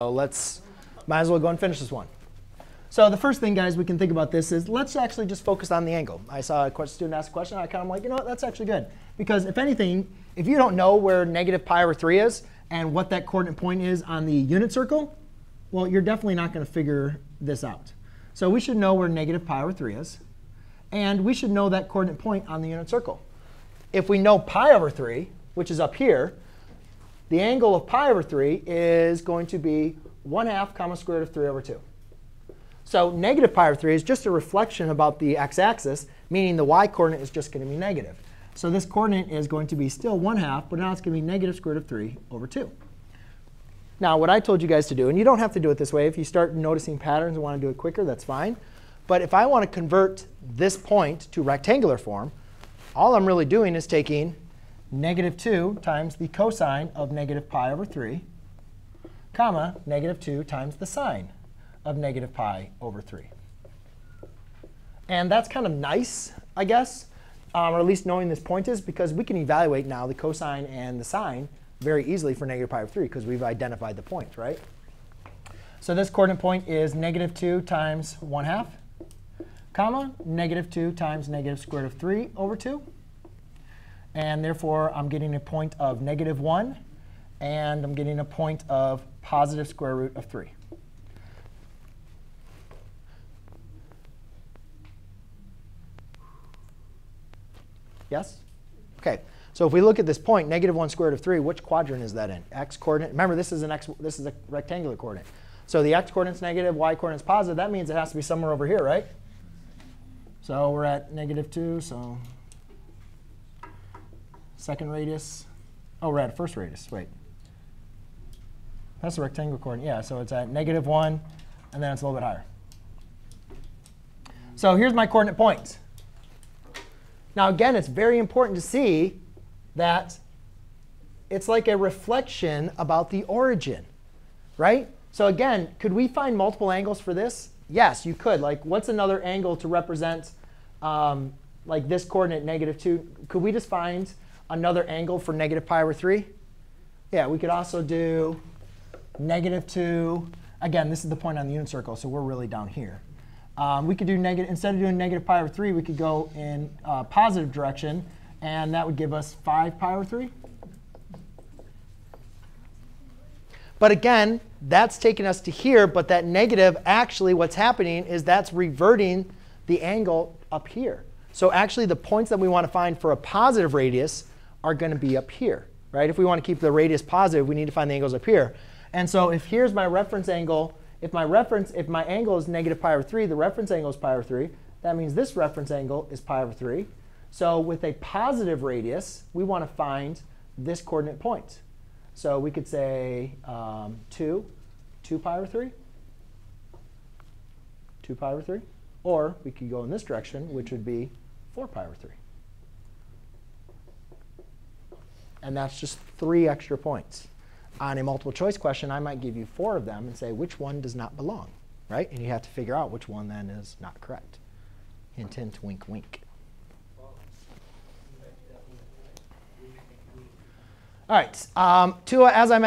So let's, might as well go and finish this one. So the first thing, guys, we can think about this is let's actually just focus on the angle. I saw a student ask a question. I kind of like, you know what, that's actually good. Because if anything, if you don't know where negative pi over 3 is and what that coordinate point is on the unit circle, well, you're definitely not going to figure this out. So we should know where negative pi over 3 is. And we should know that coordinate point on the unit circle. If we know pi over 3, which is up here, the angle of pi over 3 is going to be 1 half comma square root of 3 over 2. So negative pi over 3 is just a reflection about the x-axis, meaning the y coordinate is just going to be negative. So this coordinate is going to be still 1 half, but now it's going to be negative square root of 3 over 2. Now, what I told you guys to do, and you don't have to do it this way. If you start noticing patterns and want to do it quicker, that's fine. But if I want to convert this point to rectangular form, all I'm really doing is taking negative 2 times the cosine of negative pi over 3, comma, negative 2 times the sine of negative pi over 3. And that's kind of nice, I guess, um, or at least knowing this point is, because we can evaluate now the cosine and the sine very easily for negative pi over 3, because we've identified the point, right? So this coordinate point is negative 2 times 1 half, comma, negative 2 times negative square root of 3 over 2. And therefore, I'm getting a point of negative 1. And I'm getting a point of positive square root of 3. Yes? OK. So if we look at this point, negative 1 square root of 3, which quadrant is that in? x coordinate. Remember, this is, an x, this is a rectangular coordinate. So the x coordinate's negative, y coordinate's positive. That means it has to be somewhere over here, right? So we're at negative 2. So second radius. Oh, we're first radius. Wait. That's a rectangular coordinate. Yeah, so it's at negative 1, and then it's a little bit higher. So here's my coordinate points. Now, again, it's very important to see that it's like a reflection about the origin, right? So again, could we find multiple angles for this? Yes, you could. Like, what's another angle to represent um, like this coordinate, negative 2? Could we just find another angle for negative pi over 3? Yeah, we could also do negative 2. Again, this is the point on the unit circle, so we're really down here. Um, we could do negative, instead of doing negative pi over 3, we could go in uh, positive direction, and that would give us 5 pi over 3. But again, that's taking us to here, but that negative, actually what's happening is that's reverting the angle up here. So actually, the points that we want to find for a positive radius are going to be up here. right? If we want to keep the radius positive, we need to find the angles up here. And so if here's my reference angle, if my reference, if my angle is negative pi over 3, the reference angle is pi over 3. That means this reference angle is pi over 3. So with a positive radius, we want to find this coordinate point. So we could say um, 2, 2 pi over 3, 2 pi over 3. Or we could go in this direction, which would be 4 pi over 3. And that's just three extra points. On a multiple choice question, I might give you four of them and say which one does not belong, right? And you have to figure out which one then is not correct. Hint, hint, wink, wink. All right. Um, to, as I mentioned,